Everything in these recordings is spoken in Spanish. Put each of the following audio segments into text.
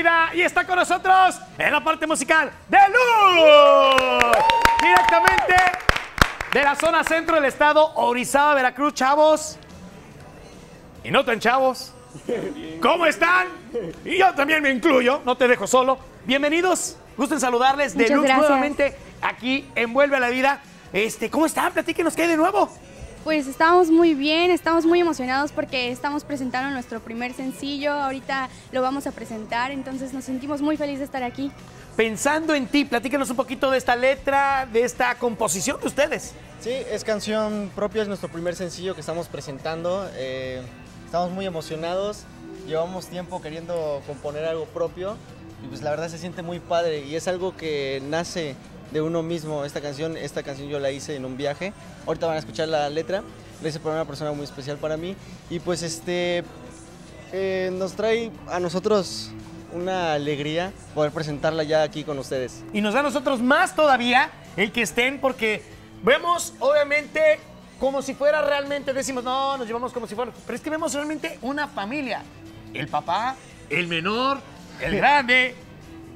vida y está con nosotros en la parte musical de Luz. Directamente de la zona centro del estado, Orizaba, Veracruz, chavos. Y no tan chavos. ¿Cómo están? Y yo también me incluyo, no te dejo solo. Bienvenidos, gusto en saludarles de Luz nuevamente aquí en Vuelve a la Vida. Este, ¿cómo están? Platíquenos qué hay de nuevo. Pues estamos muy bien, estamos muy emocionados porque estamos presentando nuestro primer sencillo, ahorita lo vamos a presentar, entonces nos sentimos muy felices de estar aquí. Pensando en ti, platíquenos un poquito de esta letra, de esta composición de ustedes. Sí, es canción propia, es nuestro primer sencillo que estamos presentando. eh, estamos muy emocionados, llevamos tiempo queriendo componer algo propio y pues la verdad se siente muy padre y es algo que nace de uno mismo. Esta canción, esta canción yo la hice en un viaje. Ahorita van a escuchar la letra. La hice para una persona muy especial para mí y pues este eh, nos trae a nosotros una alegría poder presentarla ya aquí con ustedes. Y nos da a nosotros más todavía el que estén, porque vemos, obviamente, como si fuera realmente, decimos, no, nos llevamos como si fuera, pero es que vemos realmente una familia. El papá, el menor, el grande,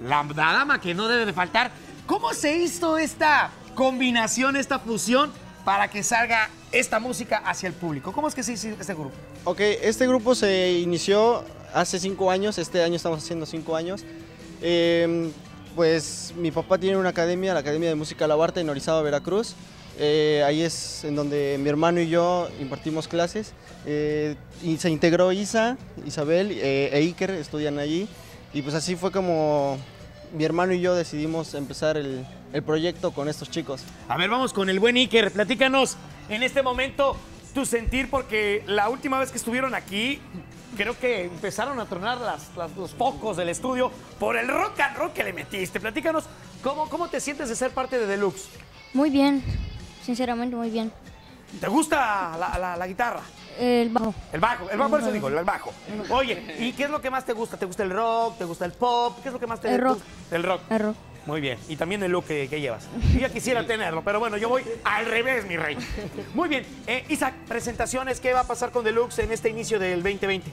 la, la dama que no debe de faltar. ¿Cómo se hizo esta combinación, esta fusión para que salga esta música hacia el público? ¿Cómo es que se hizo este grupo? Ok, este grupo se inició hace cinco años, este año estamos haciendo cinco años. Eh, pues mi papá tiene una academia, la Academia de Música La Barta en Orizaba, Veracruz. Eh, ahí es en donde mi hermano y yo impartimos clases. Eh, y se integró Isa, Isabel eh, e Iker, estudian allí. Y pues así fue como mi hermano y yo decidimos empezar el, el proyecto con estos chicos. A ver, vamos con el buen Iker. Platícanos en este momento tu sentir, porque la última vez que estuvieron aquí, creo que empezaron a tronar las- las- los focos del estudio por el rock and roll que le metiste. Platícanos, ¿cómo, cómo te sientes de ser parte de Deluxe? Muy bien, sinceramente muy bien. ¿Te gusta la, la- la guitarra? El bajo. El bajo, el bajo, por eso digo, el bajo. Oye, ¿y qué es lo que más te gusta? ¿Te gusta el rock? ¿Te gusta el pop? ¿Qué es lo que más te El rock. gusta? El rock. Error. Muy bien, y también el look que, que llevas. Yo ya quisiera tenerlo, pero bueno, yo voy al revés, mi rey. Muy bien, eh, Isaac, presentaciones, ¿qué va a pasar con Deluxe en este inicio del 2020?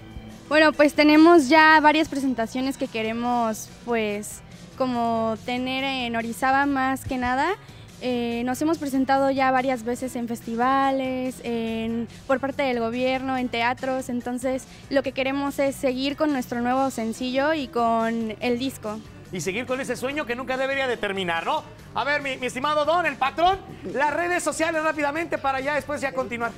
Bueno, pues tenemos ya varias presentaciones que queremos pues como tener en Orizaba más que nada. Eh, nos hemos presentado ya varias veces en festivales, en- por parte del gobierno, en teatros, entonces lo que queremos es seguir con nuestro nuevo sencillo y con el disco. Y seguir con ese sueño que nunca debería de terminar, ¿no? A ver, mi, mi estimado Don, el patrón, las redes sociales rápidamente para ya después ya continuar.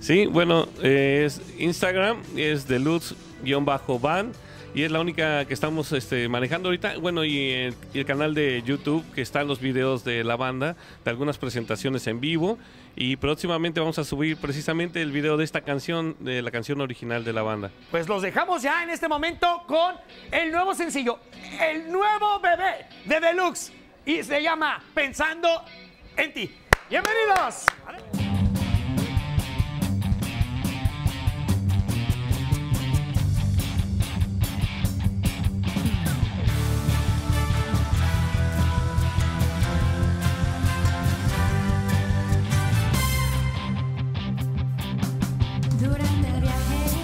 Sí, bueno, eh, es Instagram, es deluxe-van y es la única que estamos este, manejando ahorita. Bueno, y el, y el canal de YouTube que están los videos de la banda, de algunas presentaciones en vivo y próximamente vamos a subir precisamente el video de esta canción, de la canción original de la banda. Pues los dejamos ya en este momento con el nuevo sencillo, el nuevo bebé de Deluxe. Y se llama Pensando en ti. Bienvenidos. Durante el viaje.